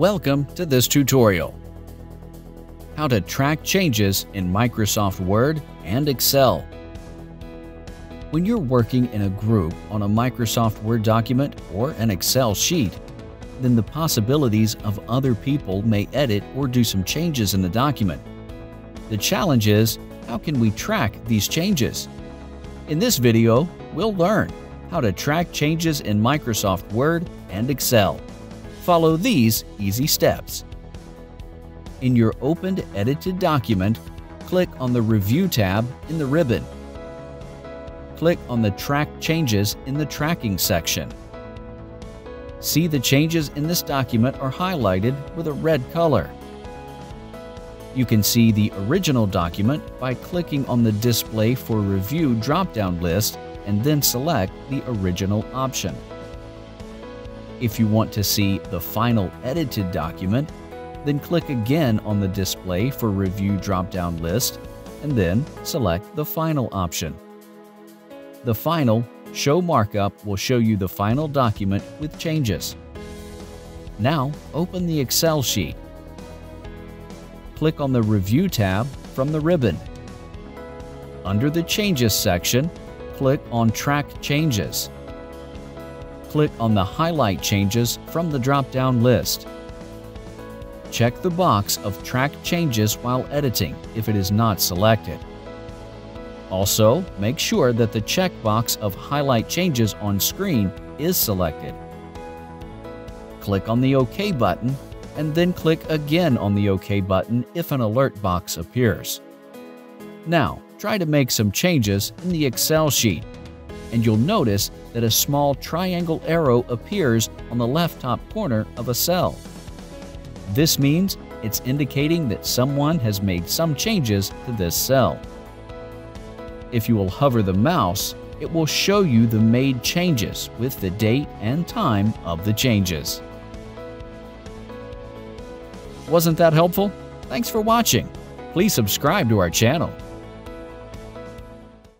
Welcome to this tutorial. How to track changes in Microsoft Word and Excel. When you're working in a group on a Microsoft Word document or an Excel sheet, then the possibilities of other people may edit or do some changes in the document. The challenge is, how can we track these changes? In this video, we'll learn how to track changes in Microsoft Word and Excel. Follow these easy steps. In your opened edited document, click on the Review tab in the ribbon. Click on the Track Changes in the Tracking section. See the changes in this document are highlighted with a red color. You can see the original document by clicking on the Display for Review drop-down list and then select the original option. If you want to see the final edited document, then click again on the Display for Review drop-down list and then select the Final option. The Final Show Markup will show you the final document with changes. Now open the Excel sheet. Click on the Review tab from the ribbon. Under the Changes section, click on Track Changes click on the Highlight Changes from the drop-down list. Check the box of Track Changes while editing if it is not selected. Also, make sure that the checkbox of Highlight Changes on screen is selected. Click on the OK button and then click again on the OK button if an alert box appears. Now, try to make some changes in the Excel sheet and you'll notice that a small triangle arrow appears on the left top corner of a cell. This means it's indicating that someone has made some changes to this cell. If you will hover the mouse, it will show you the made changes with the date and time of the changes. Wasn't that helpful? Thanks for watching. Please subscribe to our channel.